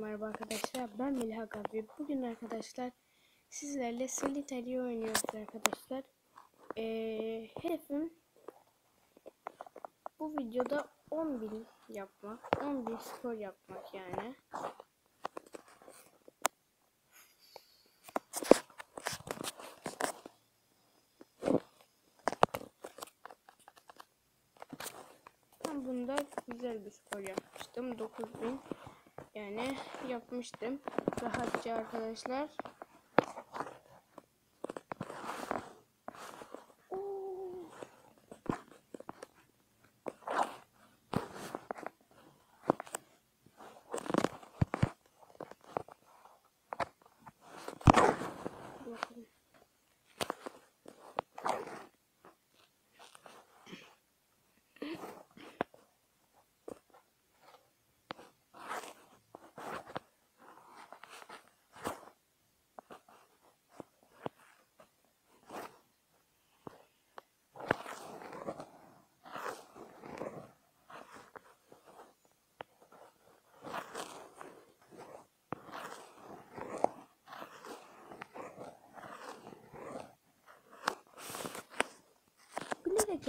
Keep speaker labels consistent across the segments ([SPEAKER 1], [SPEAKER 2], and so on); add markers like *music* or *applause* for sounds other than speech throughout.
[SPEAKER 1] Merhaba arkadaşlar ben Melih abi. Bugün arkadaşlar sizlerle Solitaire'yi oynuyoruz arkadaşlar. Ee, hedefim bu videoda 10.000 yapmak. 10.000 skor yapmak yani. Ben bunda güzel bir skor yapmıştım. 9000 yani yapmıştım. Rahatça arkadaşlar. Oo. Bakın.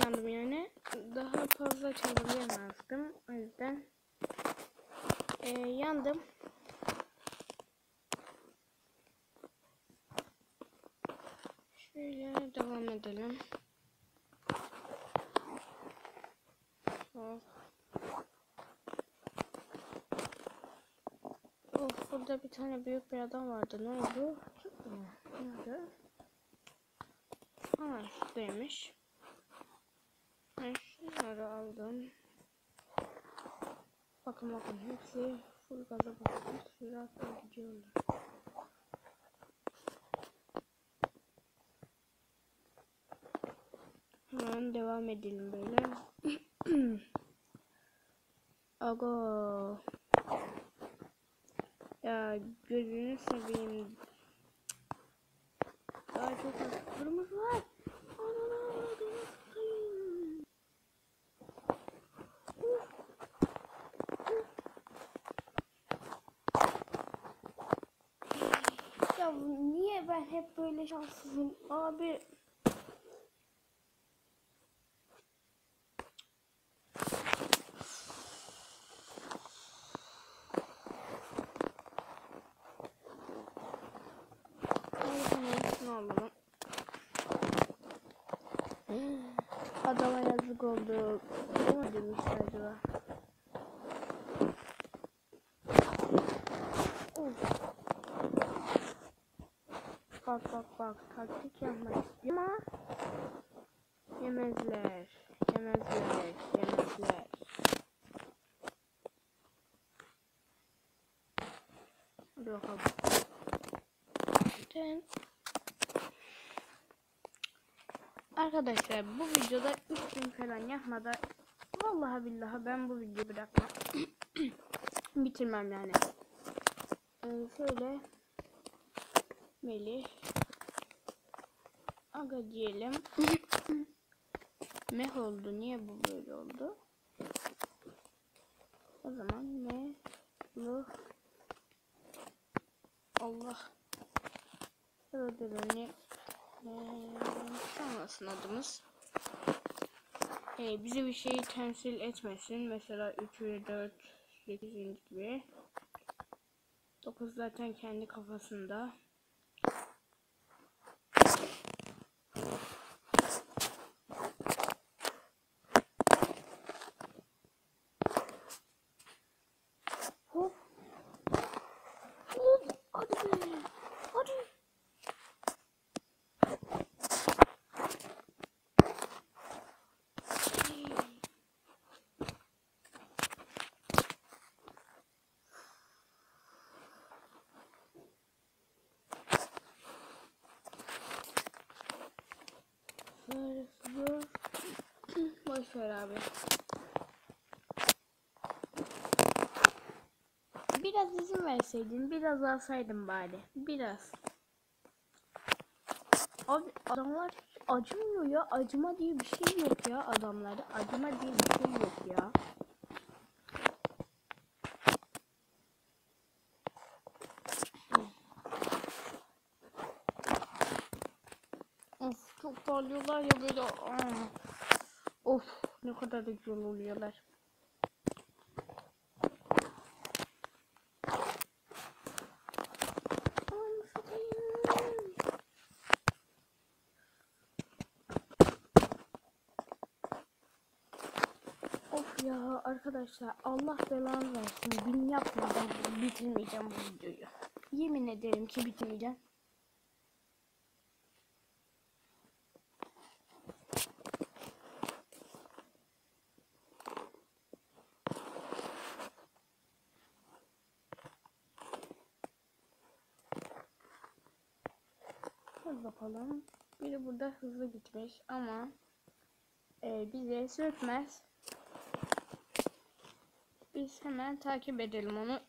[SPEAKER 1] Yandım yani. Daha fazla çeviremezdim. O yüzden e, yandım. Şöyle devam edelim. Hop. Of burada bir tane büyük bir adam vardı. Ne oldu? Mu? Nerede? Ha şuradaymış. Ben şunları aldım. Bakın bakın hepsi full gaza basmış. Süratle gidiyorlar. Hemen devam edelim böyle. *clears throat* Aga. Ya gözünü seveyim. Daha çok kırmızı var. Ya niye ben hep böyle şanssızım abi? Adama yazık oldu. Ne mi demiş acaba? Bak bak bak taktik yapmak istiyor ama yemezler. Yemezler. Yemezler. Ten. Arkadaşlar bu videoda 3000 falan yapmadan vallahi billahi ben bu videoyu bırakmam. *clears throat* Bitirmem yani. Ee, şöyle Melih Aga diyelim. Meh oldu. Niye bu böyle oldu? O zaman Meh Allah Öldüreni Sanmasın adımız. Ee, bize bir şeyi temsil etmesin. Mesela 3 ve 4 8 gibi. 9 zaten kendi kafasında. boş abi. Biraz izin verseydin, biraz alsaydın bari. Biraz. Abi adamlar acımıyor ya. Acıma diye bir şey yok ya adamlarda. Acıma diye bir şey yok ya. Of çok parlıyorlar ya böyle. Aa. Of ne kadar da güzel oluyorlar. Of ya arkadaşlar Allah belanı versin. Bin yapmadan bitirmeyeceğim bu videoyu. Yemin ederim ki bitirmeyeceğim. Hadi bakalım. Biri burada hızlı gitmiş ama e, bize sürtmez. Biz hemen takip edelim onu.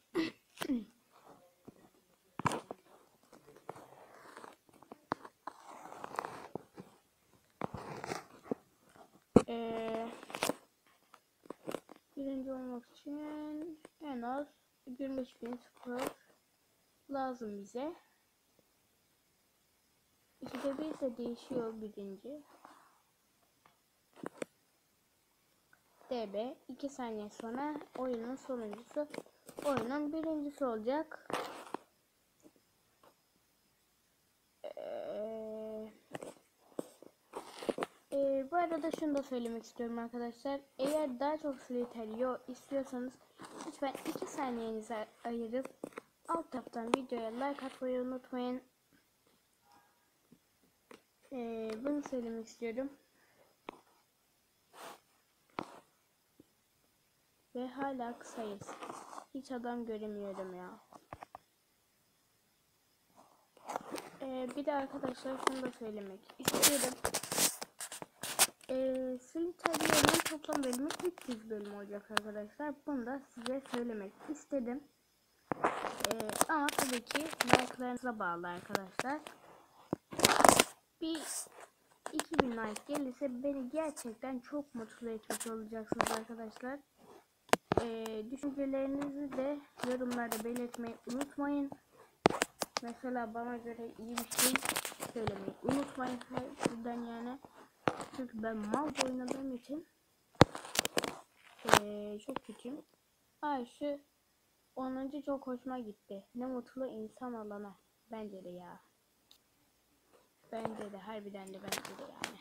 [SPEAKER 1] Ee, *clears throat* birinci olmak için en az 25 bin skor lazım bize. İkide bir de değişiyor birinci. DB 2 saniye sonra oyunun sonuncusu oyunun birincisi olacak. Ee, e, bu arada şunu da söylemek istiyorum arkadaşlar. Eğer daha çok Solitario istiyorsanız lütfen 2 saniyenizi ayırıp alt taraftan videoya like atmayı unutmayın. Ee, bunu söylemek istiyorum. Ve hala kısayız. Hiç adam göremiyorum ya. Ee, bir de arkadaşlar şunu da söylemek istiyorum. Ee, Slytherin'in toplam bölümü 300 bölüm olacak arkadaşlar. Bunu da size söylemek istedim. Ee, ama tabii ki like'larınıza bağlı arkadaşlar. Bir 2000 like gelirse beni gerçekten çok mutlu etmiş olacaksınız arkadaşlar. Ee, düşüncelerinizi de yorumlarda belirtmeyi unutmayın. Mesela bana göre iyi bir şey söylemeyi unutmayın harbiden yani. Çünkü ben mal oynadığım için ee, çok kötüyüm. Ay şu 10. çok hoşuma gitti. Ne mutlu insan olana. Bence de ya. Bence de harbiden de bence de yani.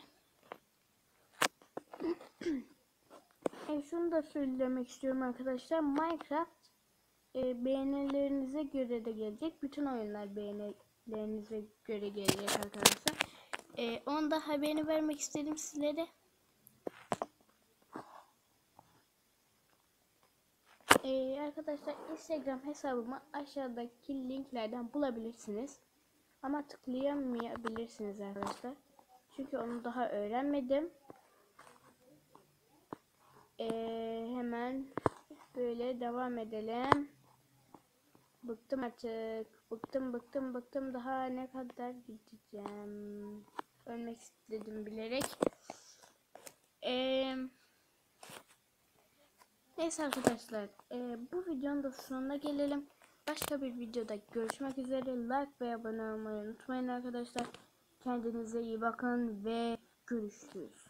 [SPEAKER 1] *clears throat* e, şunu da söylemek istiyorum arkadaşlar. Minecraft e, beğenilerinize göre de gelecek. Bütün oyunlar beğenilerinize göre gelecek arkadaşlar. E, onu da haberini vermek istedim sizlere. E, arkadaşlar Instagram hesabımı aşağıdaki linklerden bulabilirsiniz. Ama tıklayamayabilirsiniz arkadaşlar. Çünkü onu daha öğrenmedim. Ee, hemen böyle devam edelim. Bıktım artık. Bıktım bıktım bıktım. Daha ne kadar gideceğim. Ölmek istedim bilerek. Ee, neyse arkadaşlar. E, bu videonun da sonuna gelelim. Başka bir videoda görüşmek üzere. Like ve abone olmayı unutmayın arkadaşlar. Kendinize iyi bakın ve görüşürüz.